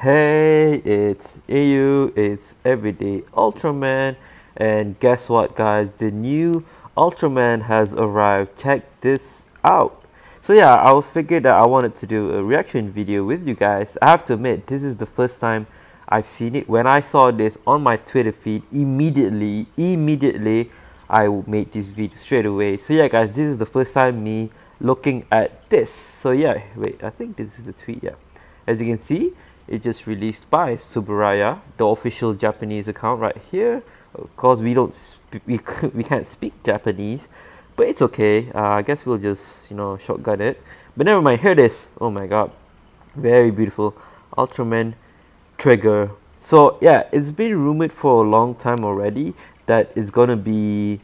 Hey, it's AU, it's Everyday Ultraman, and guess what, guys? The new Ultraman has arrived. Check this out. So, yeah, I figured that I wanted to do a reaction video with you guys. I have to admit, this is the first time I've seen it. When I saw this on my Twitter feed, immediately, immediately, I made this video straight away. So, yeah, guys, this is the first time me looking at this. So, yeah, wait, I think this is the tweet, yeah. As you can see, it just released by Tsuburaya, the official Japanese account right here. Of course, we don't we, we can't speak Japanese, but it's okay. Uh, I guess we'll just you know shotgun it. But never mind. Here it is. Oh my god, very beautiful Ultraman trigger. So yeah, it's been rumored for a long time already that it's gonna be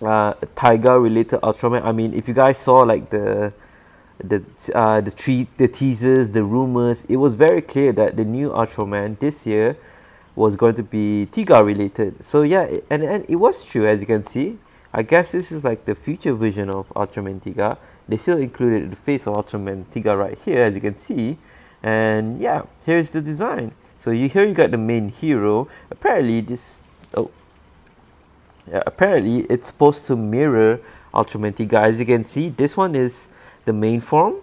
uh, Taiga related Ultraman. I mean, if you guys saw like the the uh, the tweet, the teasers, the rumors, it was very clear that the new Ultraman this year was going to be Tiga related. So yeah, and, and it was true as you can see. I guess this is like the future version of Ultraman Tiga. They still included the face of Ultraman Tiga right here as you can see. And yeah, here's the design. So you here you got the main hero. Apparently this oh yeah, apparently it's supposed to mirror Ultraman Tiga. As you can see, this one is the main form.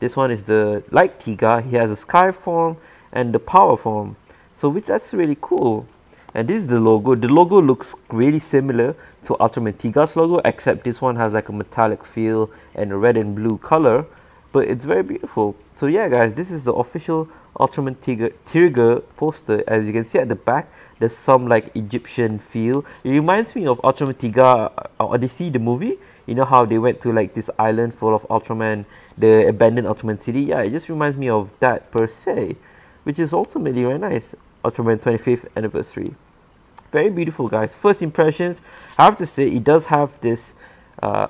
This one is the light Tiga. He has a sky form and the power form. So which that's really cool. And this is the logo. The logo looks really similar to Ultraman Tiga's logo, except this one has like a metallic feel and a red and blue color. But it's very beautiful. So yeah, guys, this is the official Ultraman Tiga, Tiga poster. As you can see at the back, there's some like Egyptian feel. It reminds me of Ultraman Tiga uh, Odyssey, the movie you know how they went to like this island full of Ultraman, the abandoned Ultraman city. Yeah, it just reminds me of that per se, which is ultimately very nice. Ultraman 25th anniversary. Very beautiful, guys. First impressions, I have to say, it does have this uh,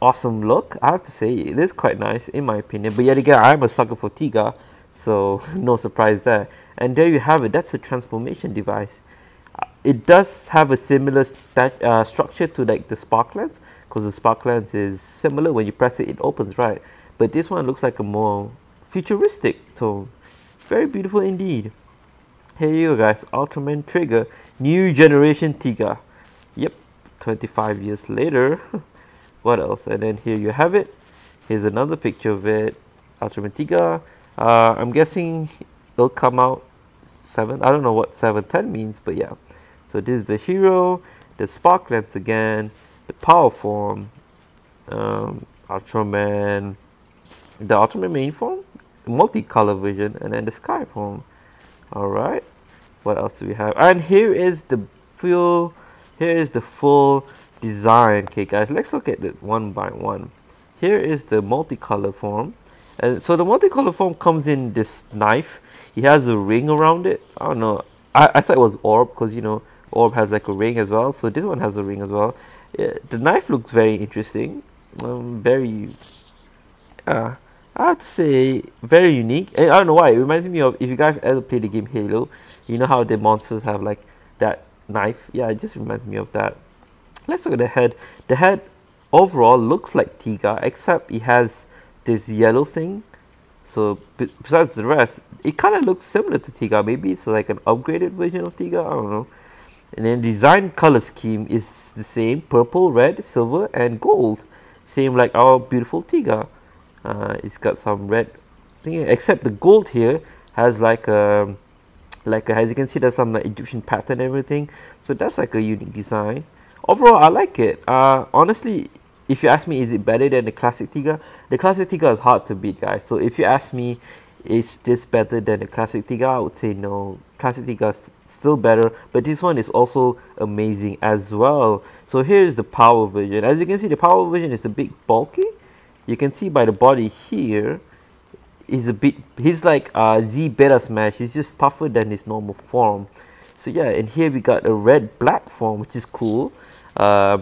awesome look. I have to say, it is quite nice in my opinion. But yet again, I'm a sucker for Tiga, so no surprise there. And there you have it. That's a transformation device. It does have a similar uh, structure to like the spark lens, because the spark lens is similar when you press it it opens right? But this one looks like a more futuristic tone. Very beautiful indeed. Here you go guys. Ultraman trigger. New generation tiga. Yep. 25 years later. What else? And then here you have it. Here's another picture of it. Ultraman tiga. Uh, i'm guessing it'll come out 7 i don't know what 710 means but yeah so this is the hero the spark lens again the power form, um, Ultraman, the Ultraman main form, multicolor vision, and then the sky form. Alright, what else do we have? And here is the full, here is the full design. Okay guys, let's look at it one by one. Here is the multicolor form. And so the multicolor form comes in this knife. He has a ring around it. I don't know. I, I thought it was orb because you know orb has like a ring as well. So this one has a ring as well. Yeah, the knife looks very interesting um, very uh, I have to say very unique. And I don't know why it reminds me of if you guys ever played the game Halo you know how the monsters have like that knife? Yeah it just reminds me of that. Let's look at the head. The head overall looks like Tiga except it has this yellow thing. So besides the rest it kind of looks similar to Tiga. Maybe it's like an upgraded version of Tiga I don't know and then design color scheme is the same purple red silver and gold. Same like our beautiful tiga. Uh, it's got some red thing except the gold here has like a like a, as you can see there's some like Egyptian pattern everything. So that's like a unique design. Overall I like it. Uh, honestly if you ask me is it better than the classic Tiga? The classic Tiga is hard to beat guys. So if you ask me is this better than the classic Tiga? I would say no. Classic Tiga is still better but this one is also amazing as well. So here's the power version. As you can see the power version is a bit bulky. You can see by the body here he's a bit he's like uh z beta smash. He's just tougher than his normal form. So yeah and here we got a red black form which is cool. Uh,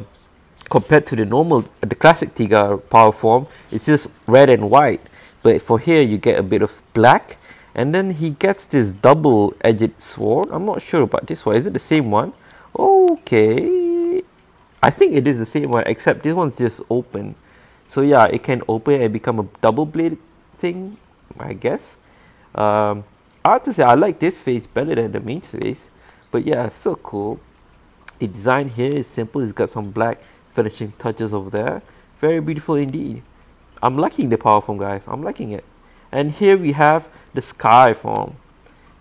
compared to the normal the classic tiga power form it's just red and white but for here you get a bit of black. And then he gets this double-edged sword. I'm not sure about this one. Is it the same one? Okay. I think it is the same one except this one's just open. So yeah it can open and become a double blade thing i guess. Um, I have to say I like this face better than the main face. But yeah so cool. The design here is simple. It's got some black finishing touches over there. Very beautiful indeed I'm liking the power form guys. I'm liking it. And here we have the sky form.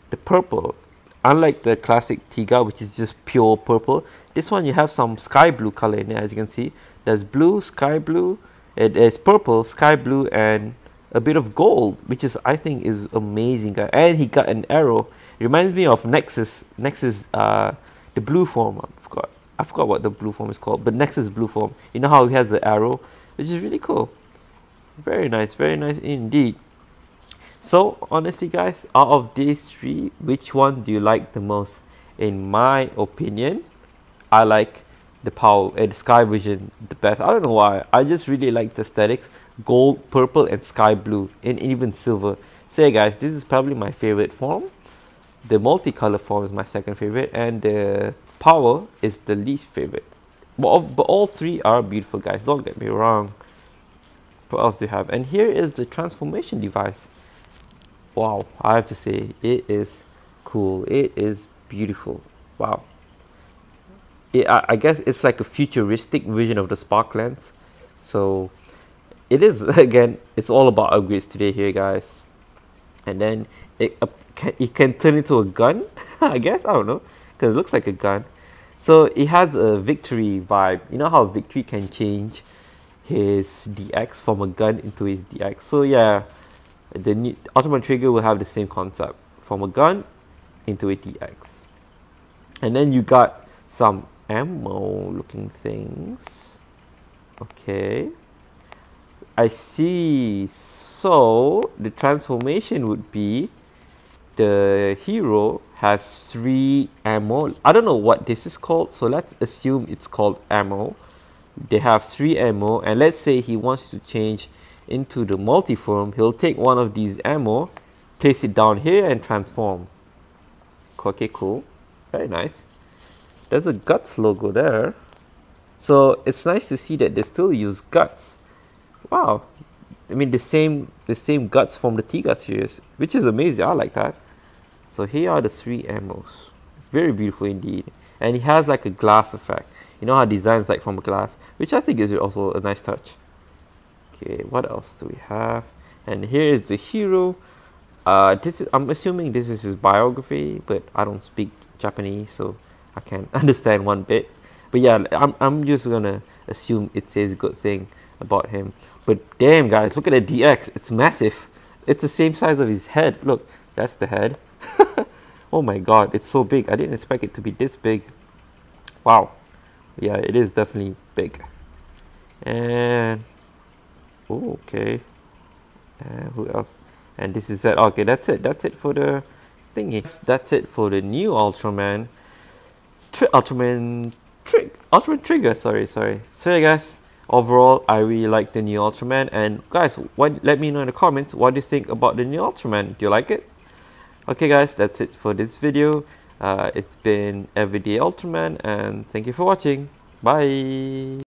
The purple. Unlike the classic Tiga which is just pure purple this one you have some sky blue color in it as you can see. There's blue sky blue it is purple sky blue and a bit of gold which is I think is amazing and he got an arrow. It reminds me of Nexus Nexus uh the blue form. I forgot. I forgot what the blue form is called but Nexus blue form. You know how he has the arrow? Which is really cool very nice very nice indeed so honestly guys, out of these three, which one do you like the most? In my opinion, I like the power and the sky vision the best. I don't know why. I just really like the aesthetics. Gold, purple and sky blue and even silver. So yeah guys, this is probably my favorite form. The multicolor form is my second favorite and the power is the least favorite. But, but all three are beautiful guys, don't get me wrong. What else do you have? And here is the transformation device. Wow i have to say it is cool. It is beautiful. Wow. It, I, I, guess it's like a futuristic vision of the spark lens. So it is again it's all about upgrades today here guys. And then it, uh, can, it can turn into a gun i guess? I don't know. Because it looks like a gun. So it has a victory vibe. You know how victory can change his dx from a gun into his dx so yeah the new Ultraman trigger will have the same concept from a gun into a DX. And then you got some ammo looking things. Okay. I see. So the transformation would be the hero has three ammo. I don't know what this is called, so let's assume it's called ammo. They have three ammo, and let's say he wants to change into the multiform, he'll take one of these ammo, place it down here and transform. Okay, cool. Very nice. There's a guts logo there. So it's nice to see that they still use guts. Wow. I mean the same the same guts from the Tiga series, which is amazing. I like that. So here are the three ammos. Very beautiful indeed. And it has like a glass effect. You know how designs like from a glass, which I think is also a nice touch. Okay what else do we have? And here is the hero. Uh, this is I'm assuming this is his biography but I don't speak Japanese so I can't understand one bit. But yeah I'm, I'm just gonna assume it says good thing about him. But damn guys look at the DX it's massive. It's the same size of his head. Look that's the head. Oh my god it's so big. I didn't expect it to be this big. Wow yeah it is definitely big. And oh okay. Uh, who else? And this is it okay that's it. That's it for the thingy. That's it for the new ultraman Tri ultraman trick ultraman trigger sorry sorry. So yeah guys overall i really like the new ultraman. And guys what let me know in the comments what do you think about the new ultraman. Do you like it? Okay guys that's it for this video uh, it's been everyday ultraman and thank you for watching. Bye